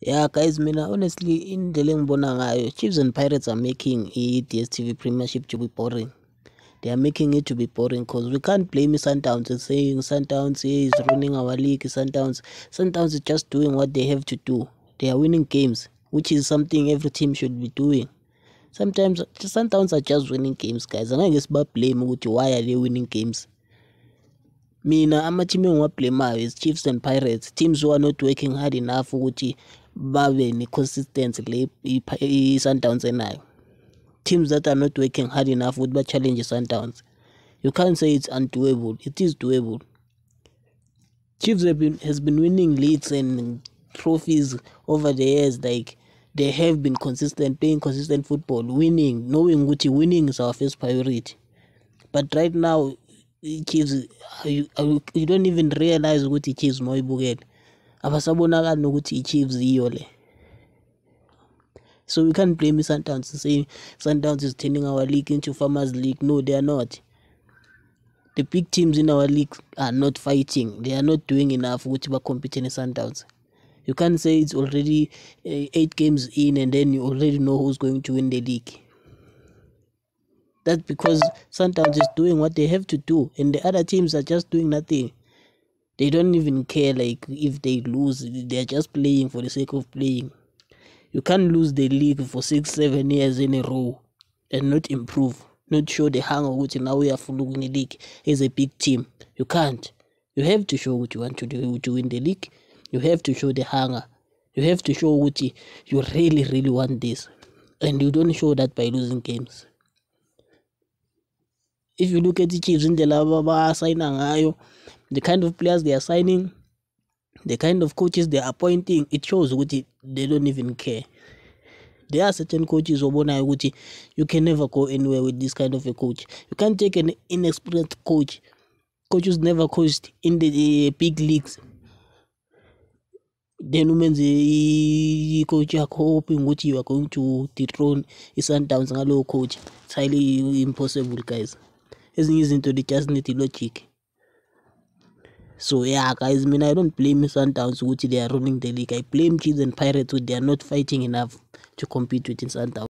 Yeah guys mina honestly indlela engibona ngayo Chiefs and Pirates are making i-DStv Premiership to be boring. They are making it to be boring because we can't blame Sundowns and saying Sundowns is ruining our league. Sundowns, Sundowns is just doing what they have to do. They are winning games, which is something every team should be doing. Sometimes Sundowns are just winning games, guys. and i Angeke sibablame ukuthi why are they winning games. Mina ama-team engiwabhlemayo is Chiefs and Pirates. Teams who are not working hard enough ukuthi babe ne-consistency le i-Sundowns enayo. Teams that are not working hard enough ukuthi ba-challenge i-Sundowns. You can't say it's undoable. It is doable. Chiefs have been, has been winning leagues and trophies over the years. Like they have been consistent, playing consistent football, winning, knowing ukuthi winning is our first priority. But right now, Chiefs, you, you don't even realize ukuthi i-Chiefs mawuyibukele abasabonakali nokuthi i-Chiefs yiyo le. So we can't blame Sundowns saying Sundowns is turning our league into farmers league. No, they are not. The big teams in our league are not fighting. They are not doing enough ukuthi ba-compete ne-Sundowns. You can't say it's already uh, eight games in and then you already know who's going to win the league. That's because Sundowns is doing what they have to do and the other teams are just doing nothing. They don't even care like if they lose. They're just playing for the sake of playing. You can't lose the league for six, seven years in a row and not improve, not show the hunger which now we are following the league as a big team. You can't. You have to show what you want to do to win the league. You have to show the hunger. You have to show what you, really, really want this. And you don't show that by losing games. If you look at the Chiefs in the indlela abasayina ngayo, the kind of players they are signing, the kind of coaches they are appointing, it shows ukuthi they don't even care. There are certain coaches obonayo ukuthi you can never go anywhere with this kind of a coach. You can't take an inexperienced coach, Coaches never coached in the big leagues. Then umenze i-coach yakho hoping ukuthi you are going to dethrone i-Sundowns ngalowo coach. It's highly impossible guys. Ezinye izinto they just need logic. So yeah, guys, I mean I don't blame Sundowns which they are running the league. I blame Chiefs and Pirates ukuthi they are not fighting enough to compete with Sundowns.